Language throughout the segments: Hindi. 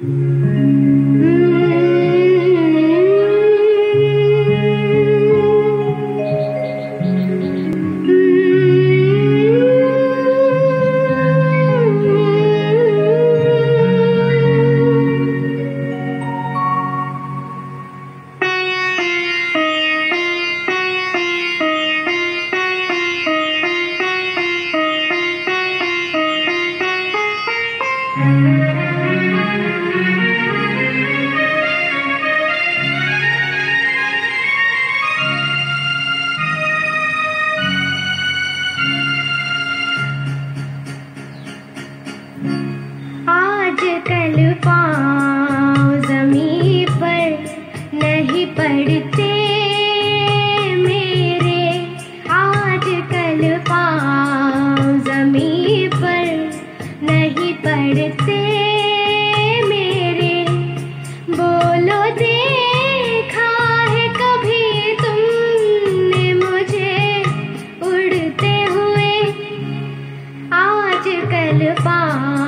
Mm-hmm. है पा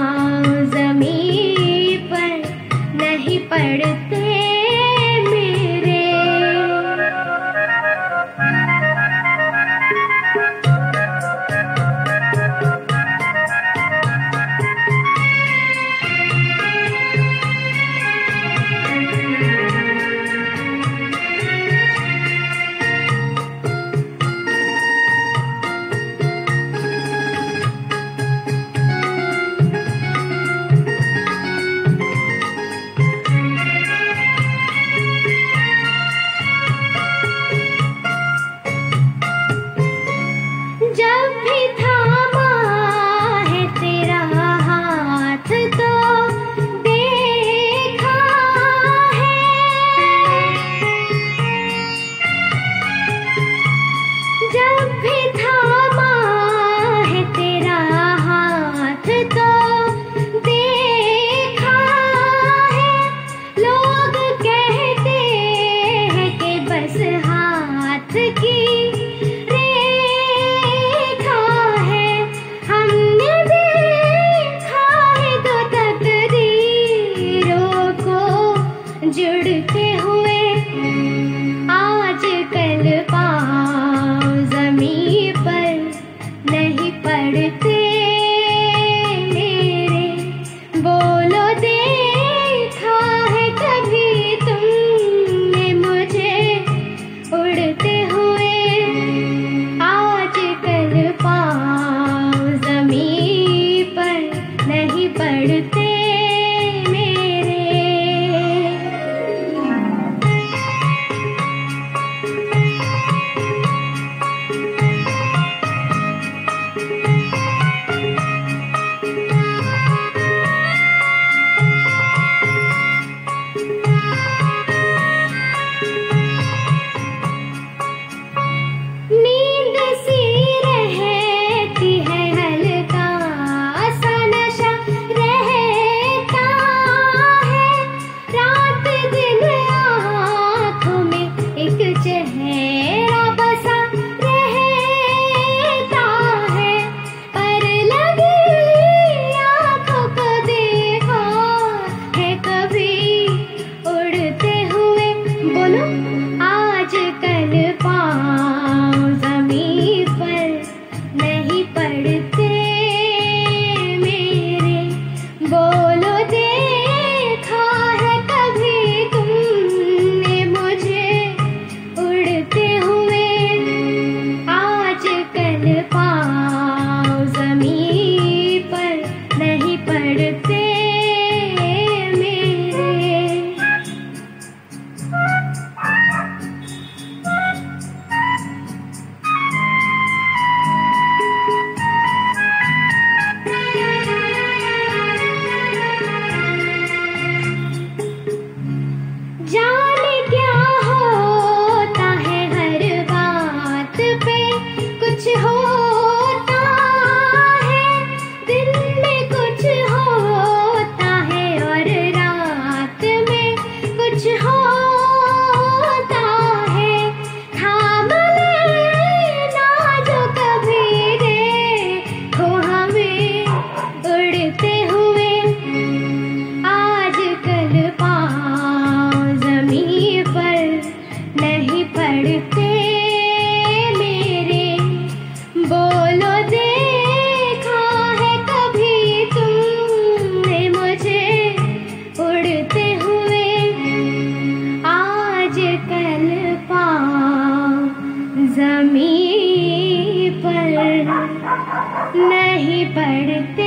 नहीं पढ़ते।